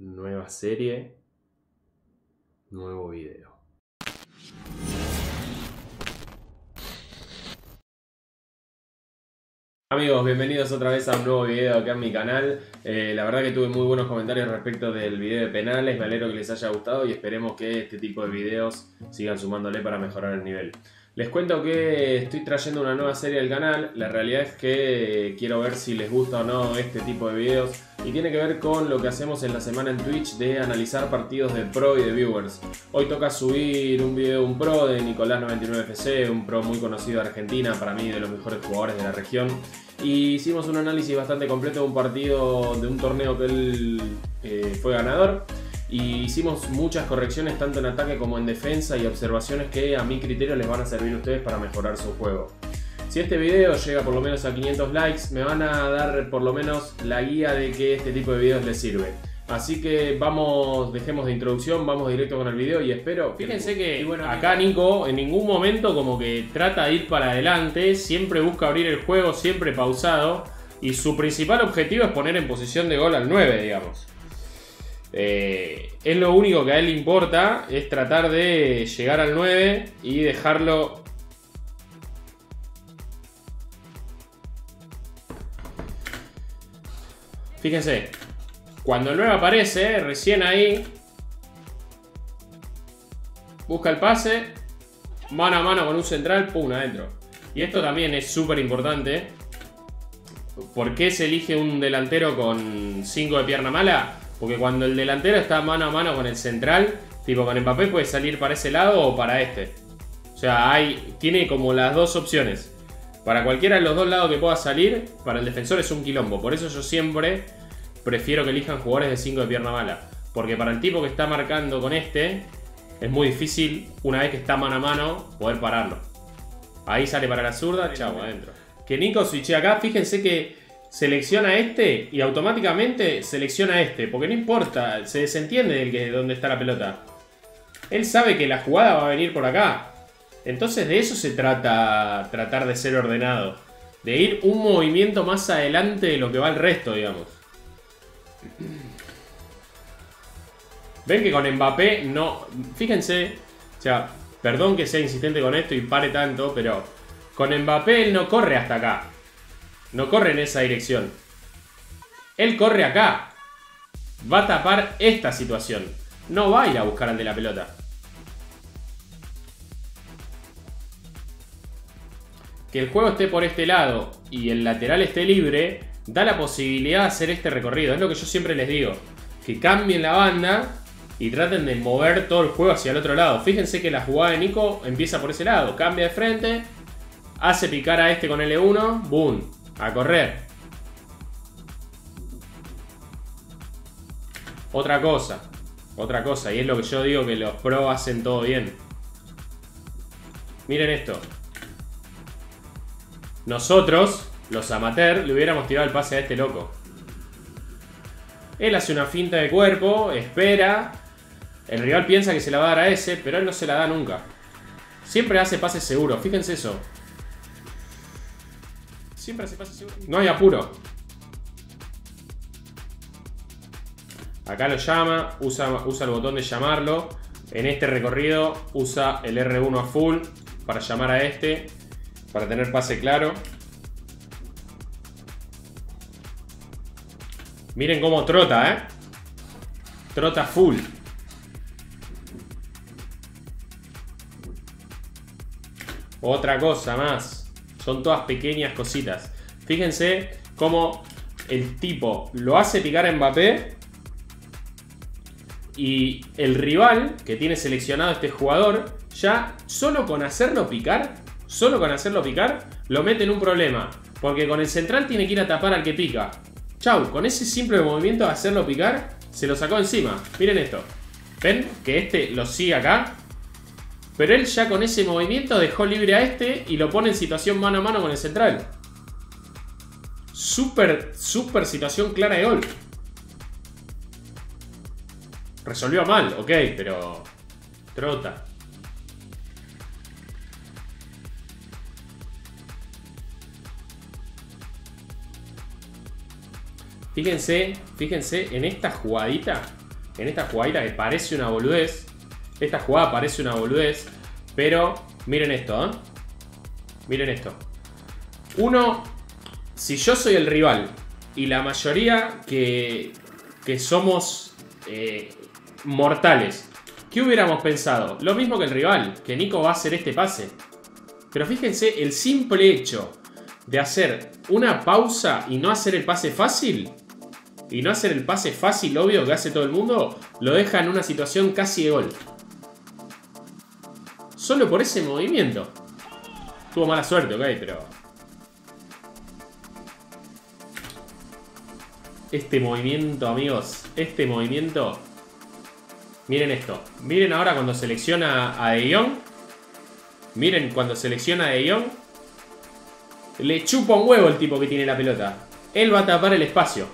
Nueva serie, nuevo video. Amigos, bienvenidos otra vez a un nuevo video acá en mi canal. Eh, la verdad que tuve muy buenos comentarios respecto del video de penales, me alegro que les haya gustado y esperemos que este tipo de videos sigan sumándole para mejorar el nivel. Les cuento que estoy trayendo una nueva serie al canal, la realidad es que quiero ver si les gusta o no este tipo de videos y tiene que ver con lo que hacemos en la semana en Twitch de analizar partidos de pro y de viewers. Hoy toca subir un video de un pro de Nicolás99FC, un pro muy conocido de Argentina, para mí de los mejores jugadores de la región. Y hicimos un análisis bastante completo de un partido, de un torneo que él eh, fue ganador y hicimos muchas correcciones tanto en ataque como en defensa y observaciones que a mi criterio les van a servir a ustedes para mejorar su juego. Si este video llega por lo menos a 500 likes, me van a dar por lo menos la guía de que este tipo de videos les sirve. Así que vamos, dejemos de introducción, vamos directo con el video y espero. Fíjense que bueno, acá Nico en ningún momento como que trata de ir para adelante, siempre busca abrir el juego, siempre pausado. Y su principal objetivo es poner en posición de gol al 9, digamos. Eh, es lo único que a él le importa, es tratar de llegar al 9 y dejarlo... Fíjense, cuando el 9 aparece, recién ahí, busca el pase, mano a mano con un central, pum, adentro. Y esto también es súper importante. ¿Por qué se elige un delantero con 5 de pierna mala? Porque cuando el delantero está mano a mano con el central, tipo con Mbappé puede salir para ese lado o para este. O sea, hay, tiene como las dos opciones. Para cualquiera de los dos lados que pueda salir, para el defensor es un quilombo. Por eso yo siempre prefiero que elijan jugadores de 5 de pierna mala. Porque para el tipo que está marcando con este, es muy difícil, una vez que está mano a mano, poder pararlo. Ahí sale para la zurda, chau, adentro. Que Nico switche acá, fíjense que selecciona este y automáticamente selecciona este. Porque no importa, se desentiende que dónde está la pelota. Él sabe que la jugada va a venir por acá. Entonces de eso se trata tratar de ser ordenado. De ir un movimiento más adelante de lo que va el resto, digamos. Ven que con Mbappé no... Fíjense, o sea, perdón que sea insistente con esto y pare tanto, pero con Mbappé él no corre hasta acá. No corre en esa dirección. Él corre acá. Va a tapar esta situación. No va a ir a buscar al de la pelota. Que el juego esté por este lado y el lateral esté libre, da la posibilidad de hacer este recorrido. Es lo que yo siempre les digo. Que cambien la banda y traten de mover todo el juego hacia el otro lado. Fíjense que la jugada de Nico empieza por ese lado. Cambia de frente, hace picar a este con L1, boom, a correr. Otra cosa, otra cosa, y es lo que yo digo que los pros hacen todo bien. Miren esto. Nosotros, los amateurs, le hubiéramos tirado el pase a este loco. Él hace una finta de cuerpo, espera. El rival piensa que se la va a dar a ese, pero él no se la da nunca. Siempre hace pases seguros, fíjense eso. Siempre. No hay apuro. Acá lo llama, usa, usa el botón de llamarlo. En este recorrido usa el R1 a full para llamar a este, para tener pase claro. Miren cómo trota, ¿eh? Trota full. Otra cosa más. Son todas pequeñas cositas. Fíjense cómo el tipo lo hace picar a Mbappé. Y el rival que tiene seleccionado este jugador, ya solo con hacerlo picar, solo con hacerlo picar, lo mete en un problema. Porque con el central tiene que ir a tapar al que pica. Chau, con ese simple movimiento de hacerlo picar, se lo sacó encima. Miren esto. ¿Ven? Que este lo sigue acá. Pero él ya con ese movimiento dejó libre a este y lo pone en situación mano a mano con el central. Súper, súper situación clara de gol. Resolvió mal, ok, pero... Trota. Fíjense, fíjense en esta jugadita. en esta jugadita que parece una boludez. Esta jugada parece una boludez. Pero miren esto, ¿eh? Miren esto. Uno, si yo soy el rival y la mayoría que, que somos eh, mortales, ¿qué hubiéramos pensado? Lo mismo que el rival, que Nico va a hacer este pase. Pero fíjense, el simple hecho de hacer una pausa y no hacer el pase fácil, y no hacer el pase fácil, obvio, que hace todo el mundo, lo deja en una situación casi de gol. Solo por ese movimiento. Tuvo mala suerte, ok, pero... Este movimiento, amigos, este movimiento... Miren esto. Miren ahora cuando selecciona a De Jong. Miren cuando selecciona a De Jong. Le chupa un huevo el tipo que tiene la pelota. Él va a tapar el espacio.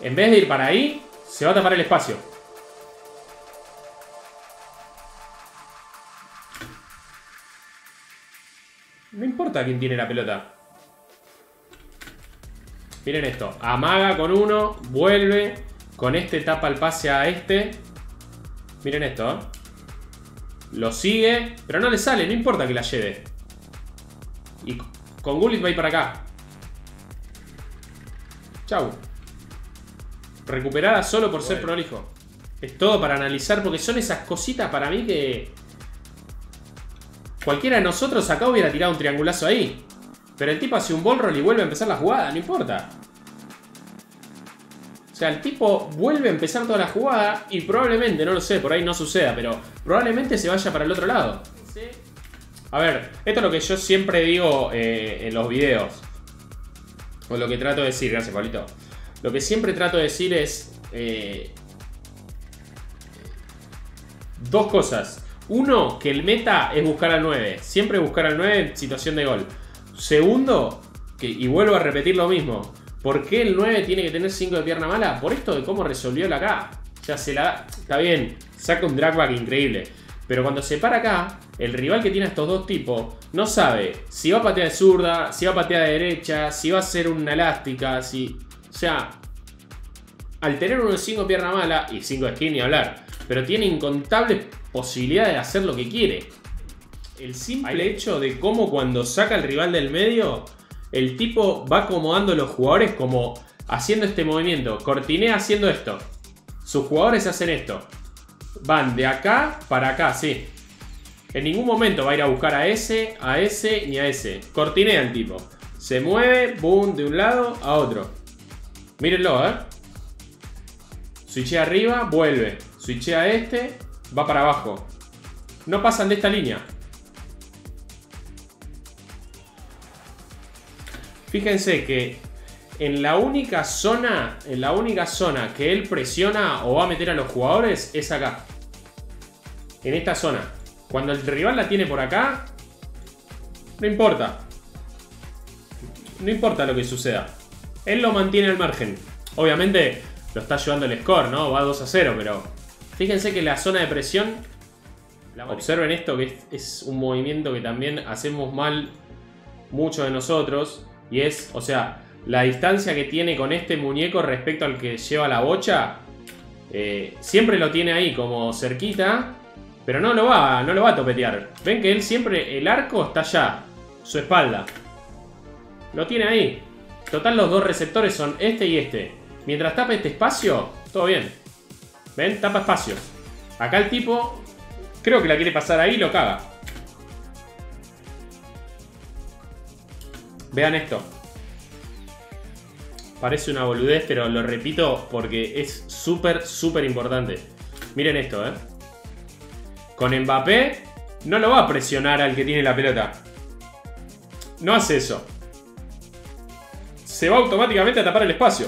En vez de ir para ahí, se va a tapar el espacio. Importa quién tiene la pelota. Miren esto. Amaga con uno, vuelve. Con este tapa el pase a este. Miren esto. ¿eh? Lo sigue, pero no le sale, no importa que la lleve. Y con Gullit va a ir para acá. Chau. Recuperada solo por ser prolijo. Es todo para analizar porque son esas cositas para mí que... Cualquiera de nosotros acá hubiera tirado un triangulazo ahí. Pero el tipo hace un ball roll y vuelve a empezar la jugada, no importa. O sea, el tipo vuelve a empezar toda la jugada y probablemente, no lo sé, por ahí no suceda, pero probablemente se vaya para el otro lado. A ver, esto es lo que yo siempre digo eh, en los videos. O lo que trato de decir, gracias Pablito. Lo que siempre trato de decir es... Eh, dos cosas. Uno, que el meta es buscar al 9. Siempre buscar al 9 en situación de gol. Segundo, y vuelvo a repetir lo mismo. ¿Por qué el 9 tiene que tener 5 de pierna mala? Por esto de cómo resolvió la K. Ya se la Está bien, saca un dragback increíble. Pero cuando se para acá, el rival que tiene a estos dos tipos no sabe si va a patear de zurda, si va a patear de derecha, si va a hacer una elástica, si. O sea, al tener uno de 5 pierna mala y 5 de skin ni hablar, pero tiene incontables posibilidades de hacer lo que quiere. El simple hecho de cómo cuando saca al rival del medio, el tipo va acomodando a los jugadores como haciendo este movimiento. Cortinea haciendo esto. Sus jugadores hacen esto. Van de acá para acá, sí. En ningún momento va a ir a buscar a ese, a ese ni a ese. Cortinea el tipo. Se mueve, boom, de un lado a otro. Mírenlo, ¿eh? Switchea arriba, vuelve. Switchea este, va para abajo. No pasan de esta línea. Fíjense que en la única zona, en la única zona que él presiona o va a meter a los jugadores es acá. En esta zona. Cuando el rival la tiene por acá, no importa. No importa lo que suceda. Él lo mantiene al margen. Obviamente lo está ayudando el score, ¿no? Va 2 a 0, pero fíjense que la zona de presión, observen esto que es un movimiento que también hacemos mal muchos de nosotros. Y es, o sea, la distancia que tiene con este muñeco respecto al que lleva la bocha, eh, siempre lo tiene ahí como cerquita, pero no lo va, no lo va a topetear. Ven que él siempre, el arco está allá, su espalda. Lo tiene ahí. Total, los dos receptores son este y este. Mientras tapa este espacio, todo bien. ¿Ven? Tapa espacio. Acá el tipo, creo que la quiere pasar ahí y lo caga. Vean esto. Parece una boludez, pero lo repito porque es súper, súper importante. Miren esto, ¿eh? Con Mbappé no lo va a presionar al que tiene la pelota. No hace eso. Se va automáticamente a tapar el espacio.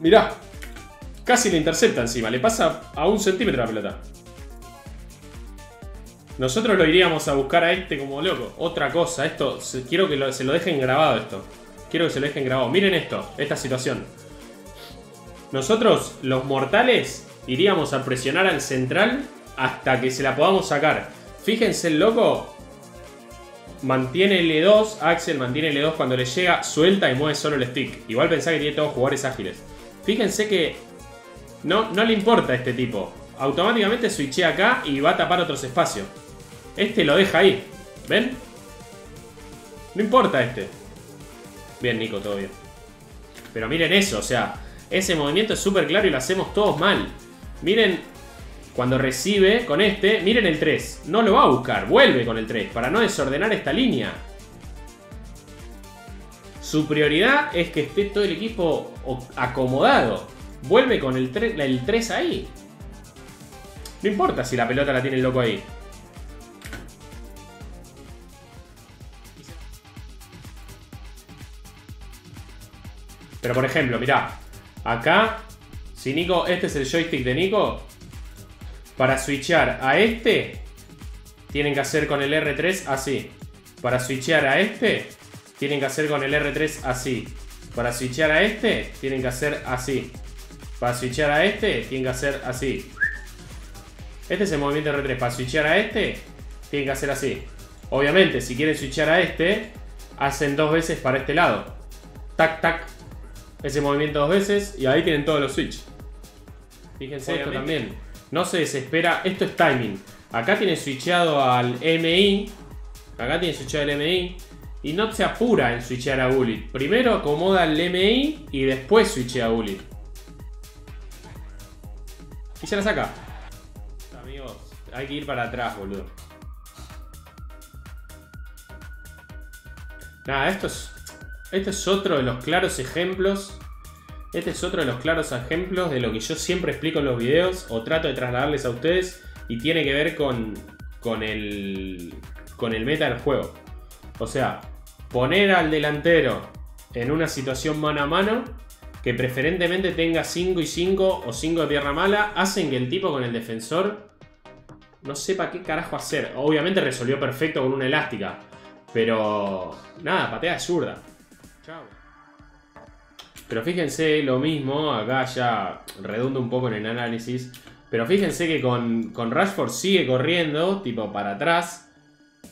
Mirá. Casi le intercepta encima. Le pasa a un centímetro la pelota. Nosotros lo iríamos a buscar a este como loco. Otra cosa, esto, quiero que se lo dejen grabado esto. Quiero que se lo dejen grabado. Miren esto, esta situación. Nosotros, los mortales, iríamos a presionar al central hasta que se la podamos sacar. Fíjense el loco. Mantiene L2, Axel mantiene L2 cuando le llega, suelta y mueve solo el stick. Igual pensá que tiene todos jugadores ágiles. Fíjense que No, no le importa a este tipo. Automáticamente switchea acá y va a tapar otros espacios. Este lo deja ahí. ¿Ven? No importa este. Bien, Nico, todo bien. Pero miren eso, o sea, ese movimiento es súper claro y lo hacemos todos mal. Miren, cuando recibe con este, miren el 3. No lo va a buscar, vuelve con el 3 para no desordenar esta línea. Su prioridad es que esté todo el equipo acomodado. Vuelve con el 3, el 3 ahí. No importa si la pelota la tiene el loco ahí. Pero por ejemplo, mirá. Acá, si Nico, este es el joystick de Nico. Para switchar a este, tienen que hacer con el R3 así. Para switchear a este, tienen que hacer con el R3 así. Para switchear a este, tienen que hacer así. Para switchear a este, tienen que hacer así. Este es el movimiento R3. Para switchear a este, tienen que hacer así. Obviamente, si quieren switchear a este, hacen dos veces para este lado. Tac, tac, ese movimiento dos veces y ahí tienen todos los switch. Fíjense esto también. No se desespera. Esto es timing. Acá tiene switchado al MI. Acá tiene switchado al MI. Y no se apura en switchear a Bullet. Primero acomoda el MI y después switchea a Bullet. Y se la saca. Amigos, hay que ir para atrás, boludo. Nada, esto es este es otro de los claros ejemplos. Este es otro de los claros ejemplos de lo que yo siempre explico en los videos o trato de trasladarles a ustedes y tiene que ver con, con, el, con el meta del juego. O sea, poner al delantero en una situación mano a mano que preferentemente tenga 5 y 5 o 5 de tierra mala, hacen que el tipo con el defensor no sepa qué carajo hacer. Obviamente resolvió perfecto con una elástica, pero nada, patea zurda. Pero fíjense lo mismo, acá ya redundo un poco en el análisis. Pero fíjense que con, con Rashford sigue corriendo, tipo para atrás.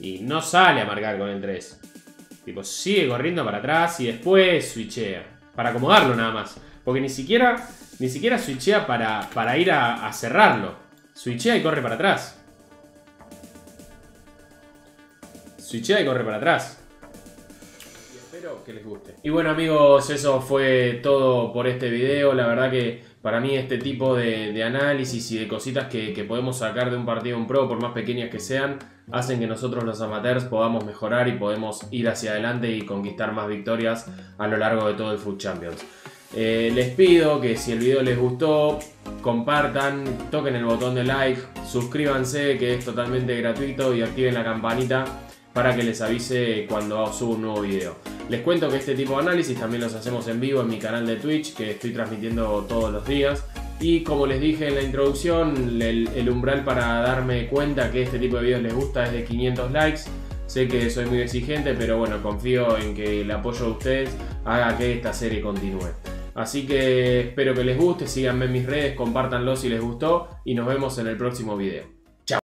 Y no sale a marcar con el 3. Tipo, sigue corriendo para atrás y después switchea. Para acomodarlo nada más. Porque ni siquiera, ni siquiera switchea para, para ir a, a cerrarlo. Switchea y corre para atrás. Switchea y corre para atrás que les guste. Y bueno amigos, eso fue todo por este video. La verdad que para mí este tipo de, análisis y de cositas que, podemos sacar de un partido un pro, por más pequeñas que sean, hacen que nosotros los amateurs podamos mejorar y podemos ir hacia adelante y conquistar más victorias a lo largo de todo el Food Champions. Eh, les pido que si el video les gustó, compartan, toquen el botón de like, suscríbanse que es totalmente gratuito y activen la campanita para que les avise cuando subo un nuevo video. Les cuento que este tipo de análisis también los hacemos en vivo en mi canal de Twitch, que estoy transmitiendo todos los días. Y como les dije en la introducción, el, umbral para darme cuenta que este tipo de videos les gusta es de 500 likes. Sé que soy muy exigente, pero bueno, confío en que el apoyo de ustedes haga que esta serie continúe. Así que espero que les guste, síganme en mis redes, compártanlo si les gustó y nos vemos en el próximo video.